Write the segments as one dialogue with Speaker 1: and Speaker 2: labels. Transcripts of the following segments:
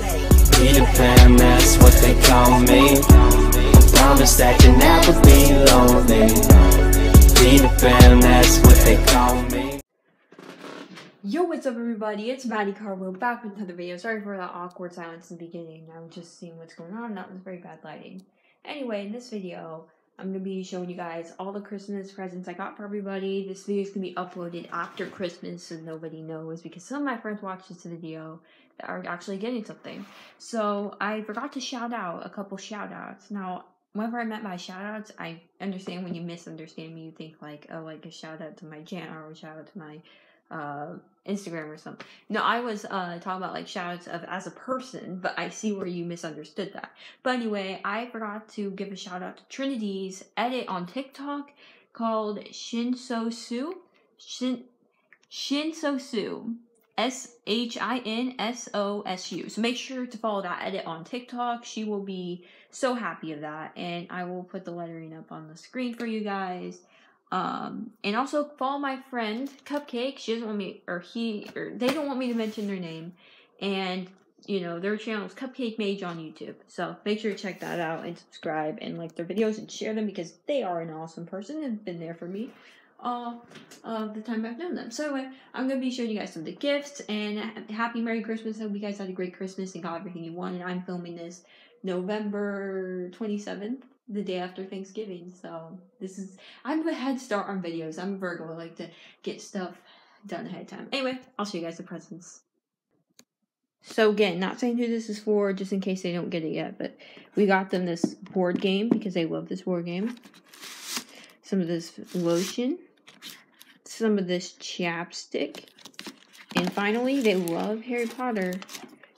Speaker 1: Peter Pan, that's what they call me. I promise that you'll never be lonely. Peter Pan, that's what they call me.
Speaker 2: Yo, what's up, everybody? It's Maddie Cartwheel back with another video. Sorry for that awkward silence in the beginning. I was just seeing what's going on. That was very bad lighting. Anyway, in this video, I'm going to be showing you guys all the Christmas presents I got for everybody. This video is going to be uploaded after Christmas so nobody knows because some of my friends watch this video that are actually getting something. So I forgot to shout out a couple shout outs. Now, whenever I meant by shout outs, I understand when you misunderstand me, you think like, oh, like a shout out to my channel or a shout out to my uh, Instagram or something. No, I was uh, talking about like shoutouts of as a person, but I see where you misunderstood that. But anyway, I forgot to give a shout out to Trinity's edit on TikTok called Shinso Su. Shin Shinso Su. S H I N S O S U. So make sure to follow that edit on TikTok. She will be so happy of that. And I will put the lettering up on the screen for you guys. Um, and also follow my friend Cupcake. She doesn't want me, or he, or they don't want me to mention their name. And you know their channel is Cupcake Mage on YouTube. So make sure to check that out and subscribe and like their videos and share them because they are an awesome person and been there for me all of the time I've known them. So anyway, I'm gonna be showing you guys some of the gifts and happy Merry Christmas. I hope you guys had a great Christmas and got everything you wanted. I'm filming this November 27th the day after Thanksgiving. So this is I'm a head start on videos. I'm a Virgo. I like to get stuff done ahead of time. Anyway, I'll show you guys the presents. So again, not saying who this is for, just in case they don't get it yet, but we got them this board game because they love this board game. Some of this lotion, some of this chapstick, and finally, they love Harry Potter,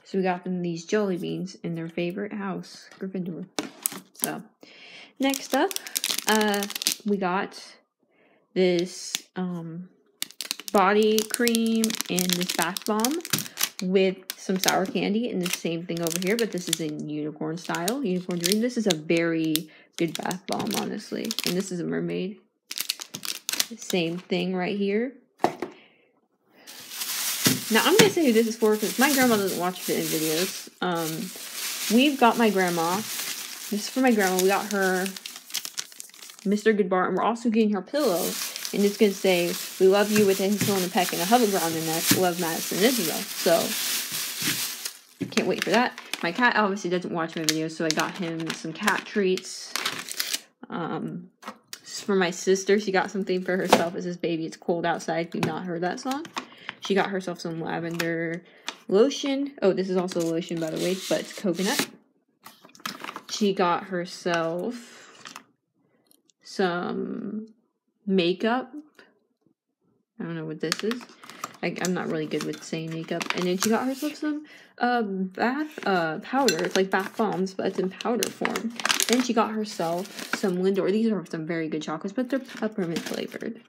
Speaker 2: so we got them these jelly beans in their favorite house, Gryffindor. So, next up, uh, we got this um, body cream and this bath bomb with some sour candy and the same thing over here, but this is in unicorn style, unicorn dream. This is a very good bath bomb, honestly. And this is a mermaid. Same thing right here. Now, I'm going to say who this is for because my grandma doesn't watch fitting videos. Um, we've got my grandma this is for my grandma. We got her Mr. Goodbar, and we're also getting her pillow. And it's to say, We love you with a hill and a peck and a hover around the neck. Love Madison Isabel. So, can't wait for that. My cat obviously doesn't watch my videos, so I got him some cat treats. Um, for my sister. She got something for herself. It says, Baby, it's cold outside. You've not heard that song. She got herself some lavender lotion. Oh, this is also lotion, by the way, but it's coconut she got herself some makeup. I don't know what this is. I, am not really good with saying makeup. And then she got herself some uh, bath uh, powder. It's like bath bombs, but it's in powder form. Then she got herself some Lindor. These are some very good chocolates, but they're peppermint flavored.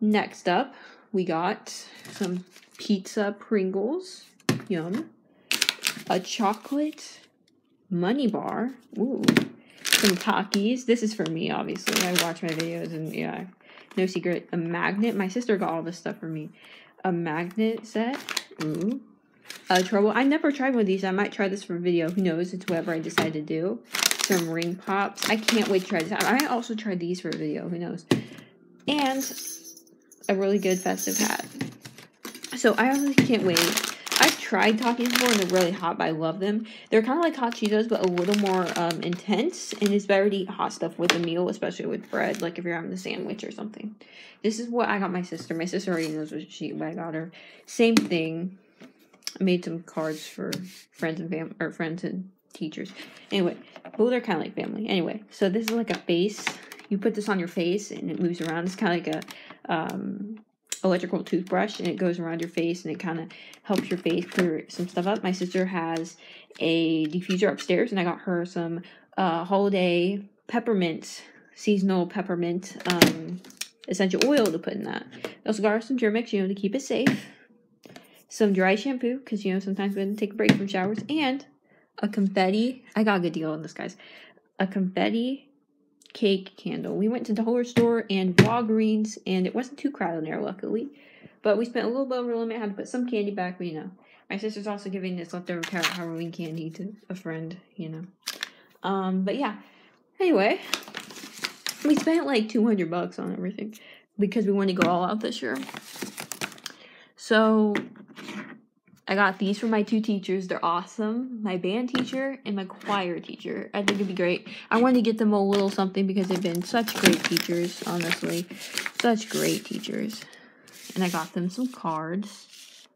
Speaker 2: Next up, we got some pizza Pringles. Yum. A chocolate money bar. Ooh. Some Takis. This is for me, obviously. I watch my videos and yeah, no secret. A magnet. My sister got all this stuff for me. A magnet set. Ooh. A trouble. I never tried one of these. I might try this for a video. Who knows? It's whatever I decide to do. Some ring pops. I can't wait to try this. I might also try these for a video. Who knows? And a really good festive hat. So I honestly can't wait I've tried Takis before and they're really hot, but I love them. They're kind of like hot Cheetos, but a little more um, intense. And it's better to eat hot stuff with a meal, especially with bread, like if you're having a sandwich or something. This is what I got my sister. My sister already knows what she what I got her. Same thing. I made some cards for friends and fam or friends and teachers. Anyway, both they're kind of like family. Anyway, so this is like a face. You put this on your face and it moves around. It's kind of like a um, electrical toothbrush and it goes around your face and it kind of helps your face clear some stuff up. My sister has a diffuser upstairs and I got her some uh, holiday peppermint, seasonal peppermint um, essential oil to put in that. I also got her some Germ-X, you know, to keep it safe. Some dry shampoo because, you know, sometimes we have take a break from showers. And a confetti. I got a good deal on this, guys. A confetti cake candle. We went to the dollar store and Walgreens, and it wasn't too crowded there, luckily. But we spent a little bit over limit. Had to put some candy back, but you know, My sister's also giving this leftover carrot Halloween candy to a friend, you know. Um, but yeah. Anyway, we spent like 200 bucks on everything because we wanted to go all out this year. So I got these from my two teachers. They're awesome. My band teacher and my choir teacher. I think it'd be great. I wanted to get them a little something because they've been such great teachers, honestly. Such great teachers. And I got them some cards.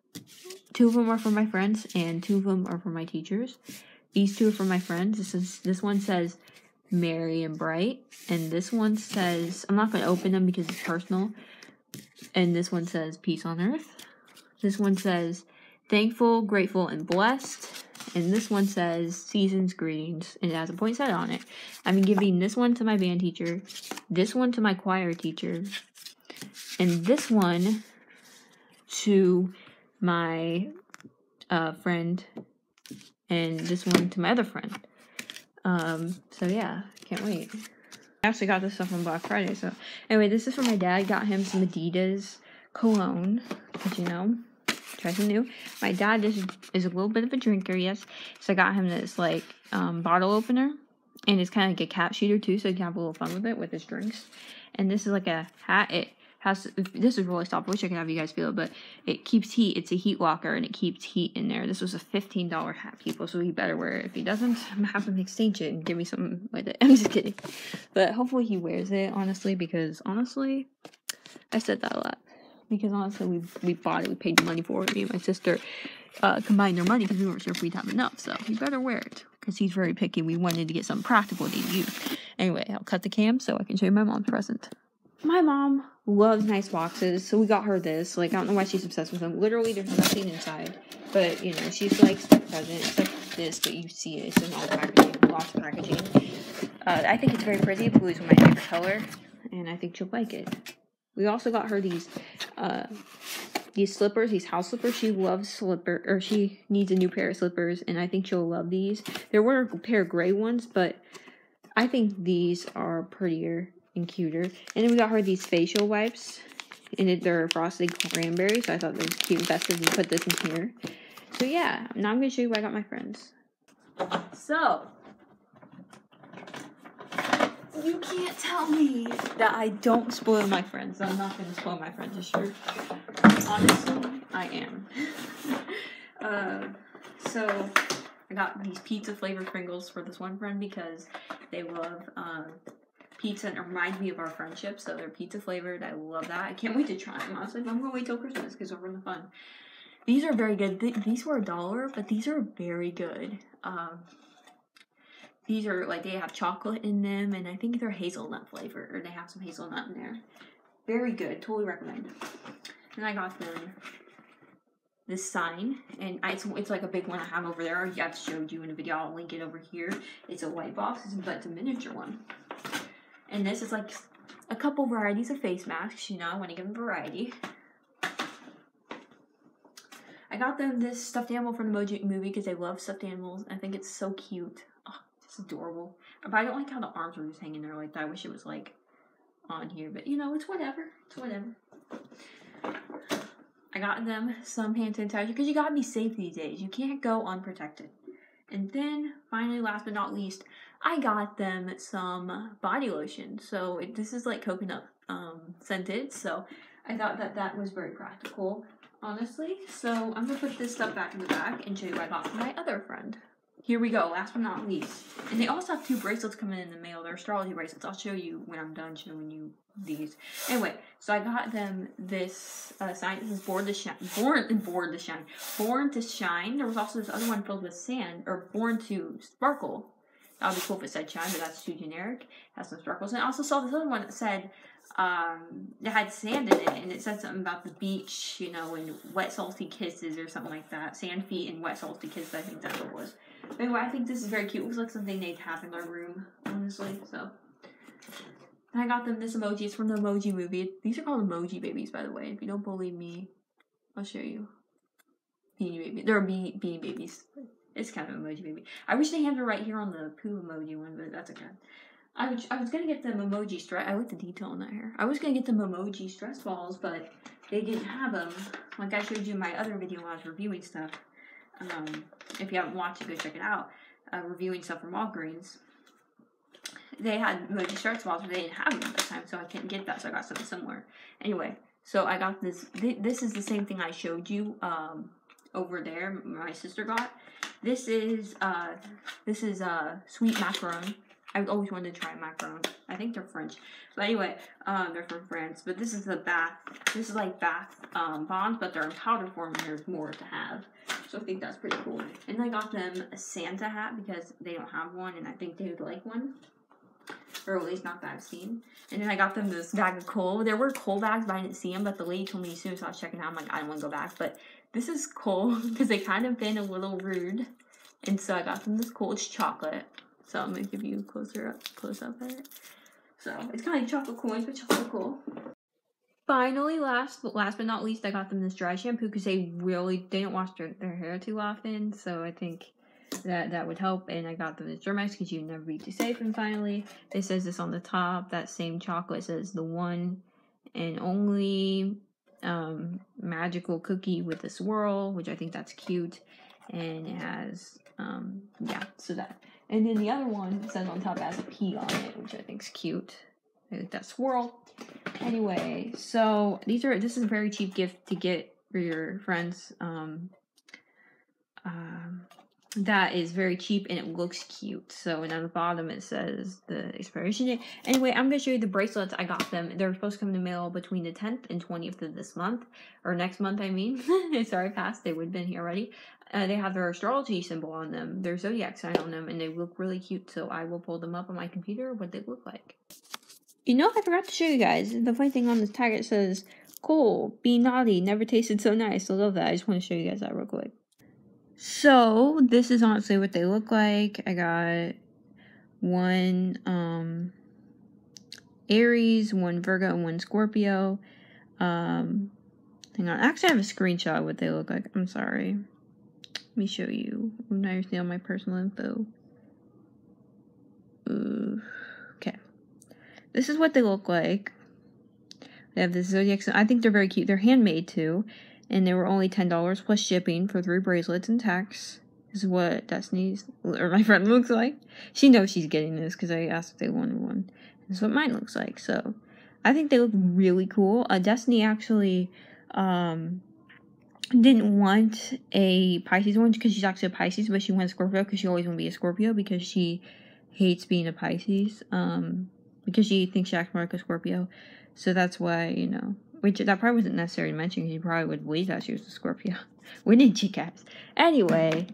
Speaker 2: Two of them are for my friends and two of them are for my teachers. These two are for my friends. This is this one says Merry and Bright and this one says I'm not going to open them because it's personal. And this one says Peace on Earth. This one says thankful, grateful, and blessed. And this one says season's greetings and it has a point set on it. I'm giving this one to my band teacher, this one to my choir teacher, and this one to my uh, friend, and this one to my other friend. Um, so yeah, can't wait. I actually got this stuff on Black Friday. So anyway, this is for my dad. Got him some Adidas cologne, because you know try something new. My dad is is a little bit of a drinker, yes. So I got him this like um, bottle opener, and it's kind of like a cap shooter too, so he can have a little fun with it with his drinks. And this is like a hat. It has this is really soft. I wish I could have you guys feel it, but it keeps heat. It's a heat locker and it keeps heat in there. This was a fifteen dollar hat, people. So he better wear it. If he doesn't, I'm gonna have him exchange it and give me something with it. I'm just kidding, but hopefully he wears it honestly because honestly, I said that a lot because honestly, we we bought it, we paid the money for it. Me and my sister uh, combined their money because we weren't sure if we'd have enough. So he better wear it because he's very picky. We wanted to get something practical to use. Anyway, I'll cut the cam so I can show you my mom's present. My mom loves nice boxes, so we got her this. Like, I don't know why she's obsessed with them. Literally, there's nothing inside. But, you know, she's like stuff present. It's like this, but you see it. It's in all packaging, lots of packaging. Uh, I think it's very pretty. Blue is my favorite color, and I think she'll like it. We also got her these uh, these slippers, these house slippers. She loves slipper, or she needs a new pair of slippers, and I think she'll love these. There were a pair of gray ones, but I think these are prettier and cuter. And then we got her these facial wipes, and they're frosted cranberry, so I thought they was cute and festive to put this in here. So yeah, now I'm gonna show you what I got my friends. So you can't tell me that I don't spoil my friends. I'm not gonna spoil my friends this year. Honestly, I am. uh, so I got these pizza flavored Pringles for this one friend because they love um, pizza and it reminds me of our friendship. So they're pizza flavored. I love that. I can't wait to try them. Honestly, I'm gonna wait till Christmas because they're really fun. These are very good. Th these were a dollar, but these are very good. Um, these are like they have chocolate in them, and I think they're hazelnut flavor, or they have some hazelnut in there. Very good. Totally recommend. And I got them this sign, and I, it's, it's like a big one I have over there. I have showed you in a video. I'll link it over here. It's a white box, but it's a miniature one. And this is like a couple varieties of face masks. You know, I want to give them variety. I got them this stuffed animal from the Emoji movie because they love stuffed animals. I think it's so cute. It's adorable. But I don't like how the arms are just hanging there like that. I wish it was like on here. But you know, it's whatever. It's whatever. I got them some hand sanitizer because you gotta be safe these days. You can't go unprotected. And then, finally, last but not least, I got them some body lotion. So it, this is like coconut um, scented. So I thought that that was very practical, honestly. So I'm gonna put this stuff back in the bag and show you what I got for my other friend. Here we go, last but not least. And they also have two bracelets coming in the mail. They're astrology bracelets. I'll show you when I'm done showing you these. Anyway, so I got them this uh, sign. This is Born to Shine. Born, born to Shine. Born to Shine. There was also this other one filled with sand, or Born to Sparkle. That would be cool if it said shine, but that's too generic. It has some sparkles. And I also saw this other one that said um, it had sand in it, and it said something about the beach, you know, and wet salty kisses or something like that. Sand feet and wet salty kisses. I think that's what it was. Anyway, I think this is very cute. It looks like something they'd have in their room, honestly. So, and I got them this emoji. It's from the Emoji Movie. These are called Emoji Babies, by the way. If you don't believe me, I'll show you. Beanie Baby. They're be- Beanie Babies. It's kind of Emoji Baby. I wish they had it right here on the poo emoji one, but that's okay. I was, I was gonna get them emoji stress. I like the detail in that hair. I was gonna get them emoji stress balls, but they didn't have them. Like I showed you in my other video when I was reviewing stuff. Um, if you haven't watched it, go check it out. Uh, reviewing stuff from Walgreens. They had Strikes balls, but they didn't have them this time, so I couldn't get that. So I got something similar. Anyway, so I got this. Th- this is the same thing I showed you um, over there. My sister got. This is uh, this is uh, sweet macaron. I've always wanted to try macaron. I think they're French, but anyway, um, they're from France. But this is the bath. This is like bath um, bombs, but they're in powder form, and there's more to have. So I think that's pretty cool. And I got them a Santa hat because they don't have one, and I think they would like one. Or at least not that I've seen. And then I got them this bag of coal. There were coal bags, but I didn't see them. But the lady told me as soon as I was checking out, I'm like, I don't want to go back. But this is coal because they kind of been a little rude. And so I got them this coal. It's chocolate. So I'm going to give you a closer up, close up at it. So it's kind of like chocolate coins, but chocolate coal. Finally, last but last but not least, I got them this dry shampoo because they really don't wash their, their hair too often. So I think that that would help. And I got them this Germ-X because you never be too safe. And finally, it says this on the top. That same chocolate says the one and only um, magical cookie with a swirl, which I think that's cute. And it has um, yeah, so that. And then the other one says on top has a P on it, which I think is cute. That swirl. Anyway, so these are this is a very cheap gift to get for your friends. Um, um, that is very cheap and it looks cute. So and on the bottom it says the expiration date. Anyway, I'm gonna show you the bracelets. I got them. They're supposed to come in the mail between the 10th and 20th of this month, or next month. I mean, sorry, past. They would have been here already. Uh, they have their astrology symbol on them, their zodiac sign on them, and they look really cute. So I will pull them up on my computer what they look like. You know, I forgot to show you guys. The funny thing on this tag it says, "Cool, be naughty, never tasted so nice." I love that. I just want to show you guys that real quick. So this is honestly what they look like. I got one um Aries, one Virgo, and one Scorpio. Um hang on. Actually I have a screenshot of what they look like. I'm sorry. Let me show you. I'm not usually on my personal info. Ooh. This is what they look like. They have this zodiac. I think they're very cute. They're handmade too and they were only ten dollars plus shipping for three bracelets and tax. Is what Destiny's or my friend looks like. She knows she's getting this because I asked if they wanted one. This is what mine looks like. So I think they look really cool. Uh, Destiny actually um, didn't want a Pisces one because she's actually a Pisces, but she went Scorpio because she always want to be a Scorpio because she hates being a Pisces. Um, because she thinks she acts more like a Scorpio. So that's why, you know, which that probably wasn't necessary to mention you probably would believe that she was a Scorpio. we she guys? Anyway,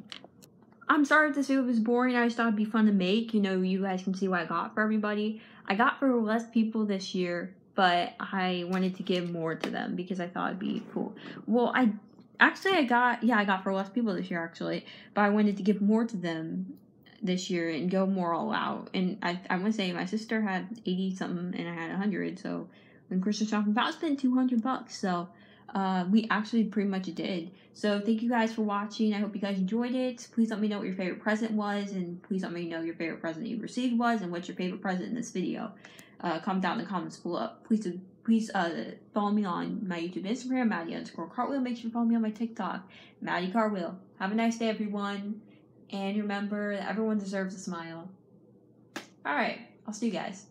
Speaker 2: I'm sorry if this video was boring. I just thought it'd be fun to make. You know, you guys can see what I got for everybody. I got for less people this year, but I wanted to give more to them because I thought it'd be cool. Well, I actually I got yeah I got for less people this year actually, but I wanted to give more to them this year and go more all out. And I I want to say my sister had eighty something and I had hundred, so when Christmas shopping, about spent 200 bucks. So uh, we actually pretty much did. So thank you guys for watching. I hope you guys enjoyed it. Please let me know what your favorite present was, and please let me know your favorite present you received was, and what's your favorite present in this video. Uh, comment down in the comments below. Please, please uh, follow me on my YouTube, Instagram, Maddie underscore Cartwheel. Make sure you follow me on my TikTok, Maddie Cartwheel. Have a nice day, everyone, and remember that everyone deserves a smile. All right, I'll see you guys.